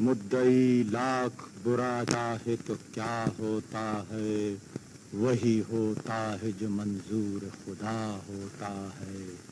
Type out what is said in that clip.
مدعی لاکھ برا چاہے تو کیا ہوتا ہے؟ وہی ہوتا ہے جو منظور خدا ہوتا ہے۔